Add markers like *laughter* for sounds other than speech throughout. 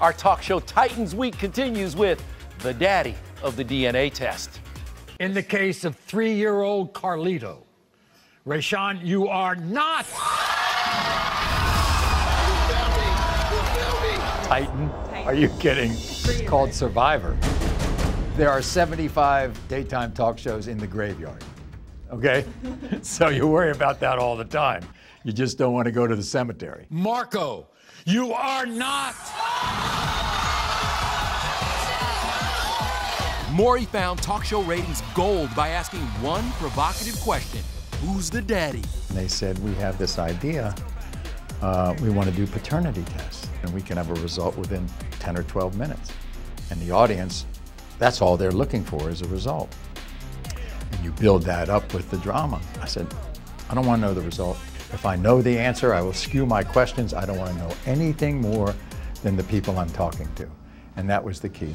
Our talk show Titans Week continues with the daddy of the DNA test. In the case of three year old Carlito, Rayshawn, you are not. Titan? Are you kidding? It's called Survivor. There are 75 daytime talk shows in the graveyard. Okay? *laughs* so you worry about that all the time. You just don't want to go to the cemetery. Marco, you are not. Maury found talk show ratings gold by asking one provocative question Who's the daddy? And they said, We have this idea. Uh, we want to do paternity tests, and we can have a result within 10 or 12 minutes. And the audience, that's all they're looking for is a result. And you build that up with the drama. I said, I don't want to know the result. If I know the answer, I will skew my questions. I don't want to know anything more than the people I'm talking to. And that was the key.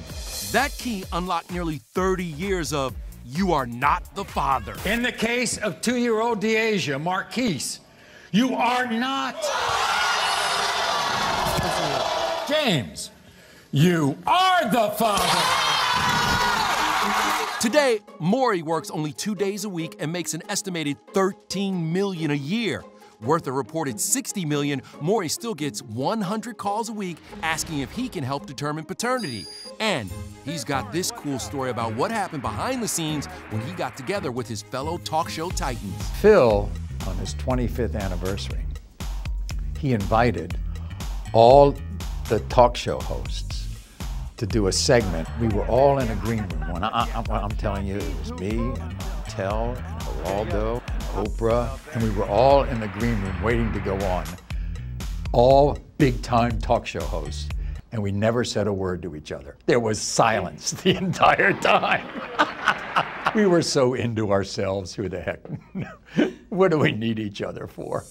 That key unlocked nearly 30 years of you are not the father. In the case of two year old Deasia Marquise, you are not. James, you are the father. Today, Maury works only two days a week and makes an estimated 13 million a year. Worth a reported 60 million, Maury still gets 100 calls a week asking if he can help determine paternity. And he's got this cool story about what happened behind the scenes when he got together with his fellow talk show titans. Phil, on his 25th anniversary, he invited all the talk show hosts to do a segment. We were all in a green room. When I, am telling you, it was me and Tell and Geraldo Oprah, and we were all in the green room waiting to go on. All big time talk show hosts. And we never said a word to each other. There was silence *laughs* the entire time. *laughs* we were so into ourselves. Who the heck? *laughs* what do we need each other for?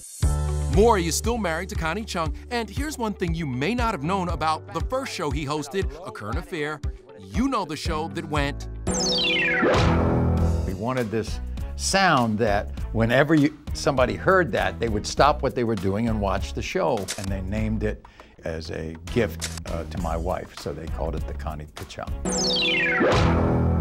Maury is still married to Connie Chung, and here's one thing you may not have known about the first show he hosted, A Current Affair. You know the show that went. We wanted this sound that whenever you, somebody heard that, they would stop what they were doing and watch the show. And they named it as a gift uh, to my wife, so they called it the Connie Kachung.